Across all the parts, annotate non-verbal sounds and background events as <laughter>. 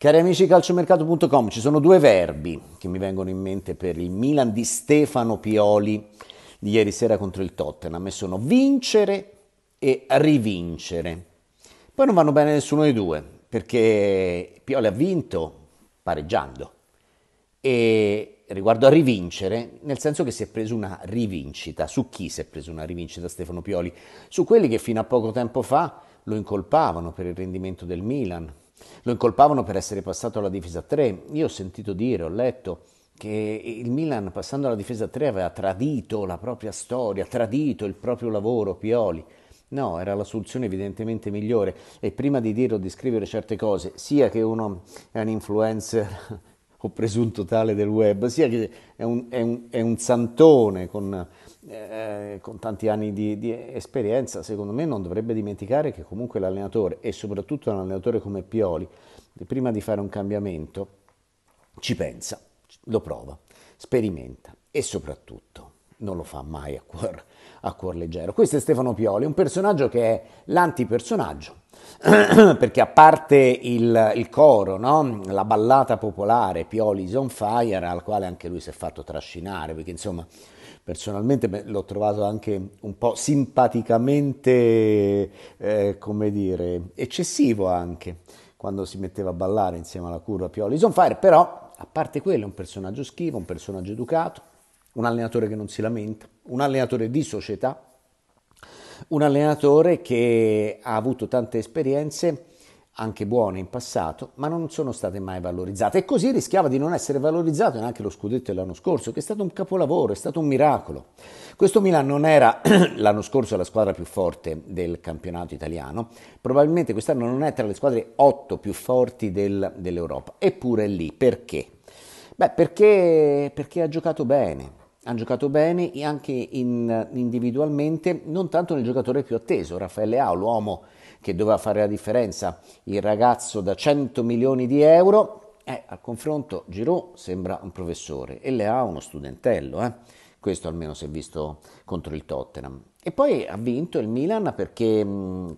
Cari amici di calciomercato.com, ci sono due verbi che mi vengono in mente per il Milan di Stefano Pioli di ieri sera contro il Tottenham e sono vincere e rivincere. Poi non vanno bene nessuno dei due perché Pioli ha vinto pareggiando e riguardo a rivincere, nel senso che si è preso una rivincita. Su chi si è preso una rivincita Stefano Pioli? Su quelli che fino a poco tempo fa lo incolpavano per il rendimento del Milan, lo incolpavano per essere passato alla difesa 3. Io ho sentito dire, ho letto che il Milan passando alla difesa 3 aveva tradito la propria storia, tradito il proprio lavoro, Pioli. No, era la soluzione evidentemente migliore e prima di dire o di scrivere certe cose, sia che uno è un influencer o presunto tale del web, sia che è un, è un, è un santone con, eh, con, tanti anni di, di, esperienza, secondo me non dovrebbe dimenticare che comunque l'allenatore, e soprattutto un allenatore come Pioli, prima di fare un cambiamento, ci pensa, lo prova, sperimenta e soprattutto non lo fa mai a cuor, a cuor leggero. Questo è Stefano Pioli, un personaggio che è l'antipersonaggio, <clears throat> perché a parte il, il coro, no? la ballata popolare Pioli's on fire, al quale anche lui si è fatto trascinare, perché insomma personalmente l'ho trovato anche un po' simpaticamente, eh, come dire, eccessivo anche, quando si metteva a ballare insieme alla curva Pioli's on fire, però a parte quello è un personaggio schivo, un personaggio educato, un allenatore che non si lamenta, un allenatore di società, un allenatore che ha avuto tante esperienze, anche buone in passato, ma non sono state mai valorizzate e così rischiava di non essere valorizzato neanche lo scudetto dell'anno scorso, che è stato un capolavoro, è stato un miracolo. Questo Milan non era <clears throat> l'anno scorso la squadra più forte del campionato italiano, probabilmente quest'anno non è tra le squadre otto più forti del, dell'Europa, eppure è lì. Perché? Beh, perché, perché ha giocato bene, hanno giocato bene anche in, individualmente, non tanto nel giocatore più atteso, Raffaele Ao, l'uomo che doveva fare la differenza, il ragazzo da 100 milioni di euro, eh, al confronto Giroud sembra un professore e Leao uno studentello, eh? questo almeno si è visto contro il Tottenham. E poi ha vinto il Milan perché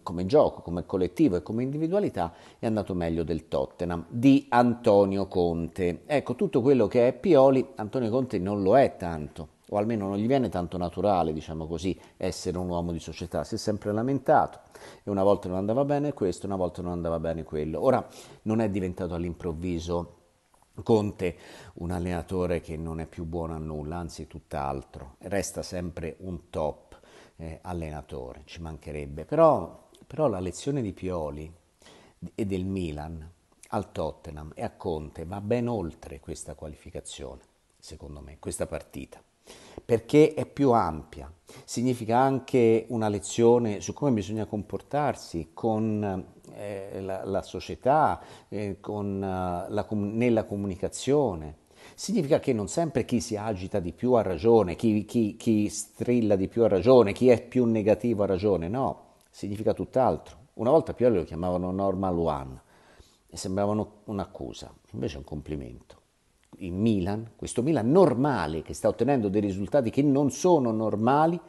come gioco, come collettivo e come individualità è andato meglio del Tottenham di Antonio Conte. Ecco, tutto quello che è Pioli, Antonio Conte non lo è tanto, o almeno non gli viene tanto naturale, diciamo così, essere un uomo di società. Si è sempre lamentato e una volta non andava bene questo, una volta non andava bene quello. Ora non è diventato all'improvviso Conte un allenatore che non è più buono a nulla, anzi tutt'altro, resta sempre un top eh, allenatore, ci mancherebbe. Però, però la lezione di Pioli e del Milan al Tottenham e a Conte va ben oltre questa qualificazione, secondo me, questa partita, perché è più ampia, significa anche una lezione su come bisogna comportarsi con eh, la, la, società, eh, con, uh, la, nella comunicazione, significa che non sempre chi si agita di più ha ragione, chi, chi, chi strilla di più ha ragione, chi è più negativo ha ragione, no, significa tutt'altro. Una volta Pioli lo chiamavano normal one e sembravano un'accusa, invece è un complimento. Il Milan, questo Milan normale che sta ottenendo dei risultati che non sono normali,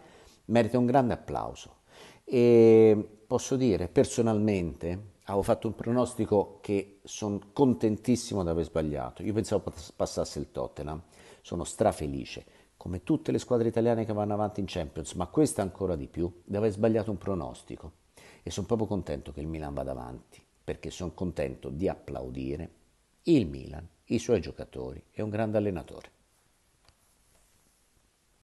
merita un grande applauso. E posso dire personalmente, avevo fatto un pronostico che sono contentissimo di aver sbagliato. Io pensavo passasse il Tottenham, sono strafelice, come tutte le squadre italiane che vanno avanti in Champions, ma questa ancora di più, di aver sbagliato un pronostico. E sono proprio contento che il Milan vada avanti, perché sono contento di applaudire il Milan, i suoi giocatori e un grande allenatore.